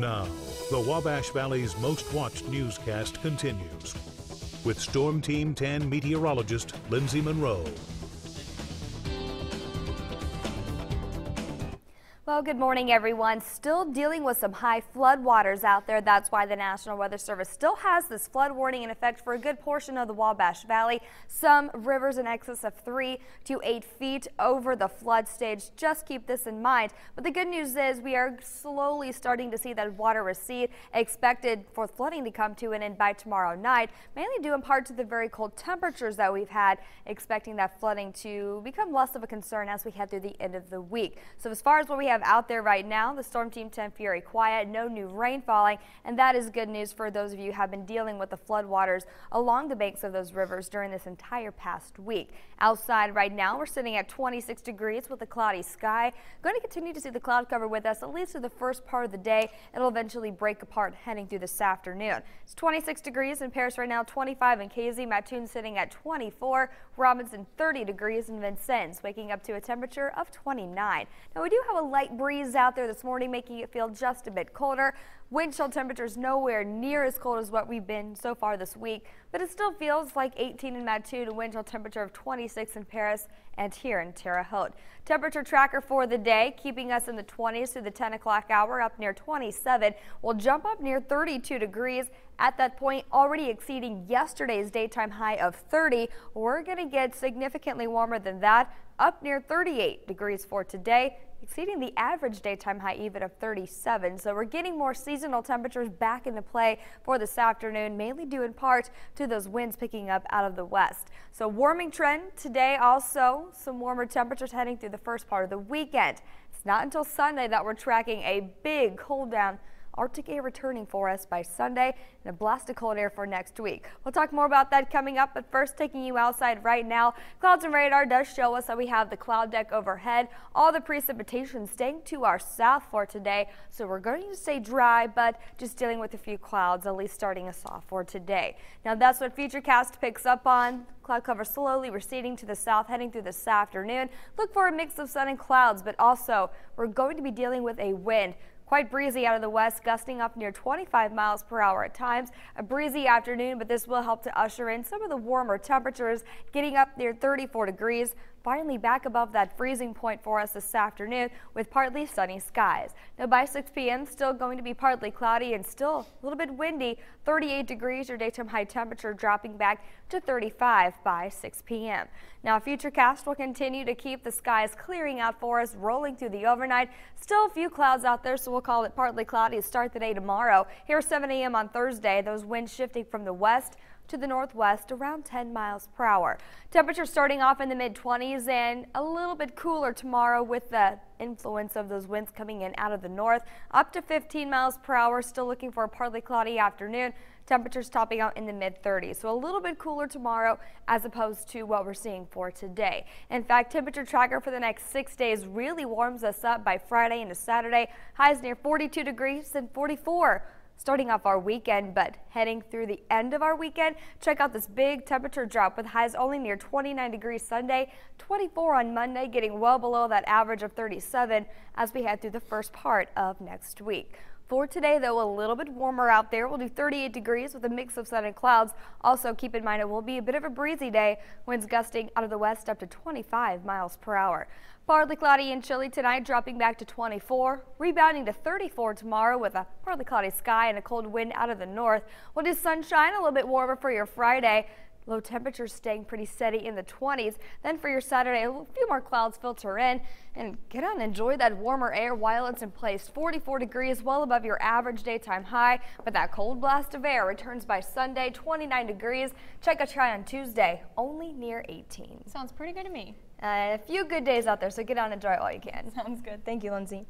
Now, the Wabash Valley's most watched newscast continues with Storm Team 10 meteorologist Lindsay Monroe. Well, good morning, everyone. Still dealing with some high flood waters out there. That's why the National Weather Service still has this flood warning in effect for a good portion of the Wabash Valley. Some rivers in excess of three to eight feet over the flood stage. Just keep this in mind. But the good news is we are slowly starting to see that water recede, expected for flooding to come to an end by tomorrow night, mainly due in part to the very cold temperatures that we've had, expecting that flooding to become less of a concern as we head through the end of the week. So as far as what we have out there right now. The Storm Team 10 Fury quiet, no new rain falling, and that is good news for those of you who have been dealing with the floodwaters along the banks of those rivers during this entire past week. Outside right now, we're sitting at 26 degrees with a cloudy sky. Going to continue to see the cloud cover with us at least through the first part of the day. It'll eventually break apart heading through this afternoon. It's 26 degrees in Paris right now, 25 in Casey, Mattoon sitting at 24, Robinson 30 degrees, in Vincennes waking up to a temperature of 29. Now we do have a light breeze out there this morning, making it feel just a bit colder. Wind chill temperatures nowhere near as cold as what we've been so far this week, but it still feels like 18 in Mattoon, a wind chill temperature of 26 in Paris and here in Terre Haute. Temperature tracker for the day, keeping us in the 20s through the 10 o'clock hour, up near 27. We'll jump up near 32 degrees at that point, already exceeding yesterday's daytime high of 30. We're going to get significantly warmer than that, up near 38 degrees for today exceeding the average daytime high even of 37. So we're getting more seasonal temperatures back into play for this afternoon, mainly due in part to those winds picking up out of the west. So warming trend today also some warmer temperatures heading through the first part of the weekend. It's not until Sunday that we're tracking a big cold down Arctic air returning for us by Sunday and a blast of cold air for next week. We'll talk more about that coming up, but first taking you outside right now. Clouds and radar does show us that we have the cloud deck overhead. All the precipitation staying to our south for today, so we're going to stay dry, but just dealing with a few clouds, at least starting us off for today. Now that's what Futurecast picks up on. Cloud cover slowly receding to the south, heading through this afternoon. Look for a mix of sun and clouds, but also we're going to be dealing with a wind Quite breezy out of the west, gusting up near 25 miles per hour at times. A breezy afternoon, but this will help to usher in some of the warmer temperatures, getting up near 34 degrees finally back above that freezing point for us this afternoon with partly sunny skies. Now by 6 p.m. still going to be partly cloudy and still a little bit windy. 38 degrees your daytime high temperature dropping back to 35 by 6 p.m. Now Futurecast will continue to keep the skies clearing out for us rolling through the overnight. Still a few clouds out there so we'll call it partly cloudy to start the day tomorrow. Here 7 a.m. on Thursday those winds shifting from the west to the northwest around 10 miles per hour. Temperature starting off in the mid 20s and a little bit cooler tomorrow with the influence of those winds coming in out of the north up to 15 miles per hour. Still looking for a partly cloudy afternoon. Temperatures topping out in the mid 30s. So a little bit cooler tomorrow as opposed to what we're seeing for today. In fact, temperature tracker for the next six days really warms us up by Friday into Saturday. Highs near 42 degrees and 44 starting off our weekend, but heading through the end of our weekend, check out this big temperature drop with highs only near 29 degrees Sunday, 24 on Monday, getting well below that average of 37 as we head through the first part of next week. For today, though, a little bit warmer out there. We'll do 38 degrees with a mix of sun and clouds. Also, keep in mind it will be a bit of a breezy day. Winds gusting out of the west up to 25 miles per hour. Partly cloudy and chilly tonight, dropping back to 24. Rebounding to 34 tomorrow with a partly cloudy sky and a cold wind out of the north. We'll do sunshine, a little bit warmer for your Friday. Low temperatures staying pretty steady in the 20s. Then for your Saturday, a few more clouds filter in and get out and enjoy that warmer air while it's in place. 44 degrees, well above your average daytime high, but that cold blast of air returns by Sunday, 29 degrees. Check a try on Tuesday, only near 18. Sounds pretty good to me. Uh, a few good days out there, so get out and enjoy all you can. Sounds good. Thank you, Lindsay.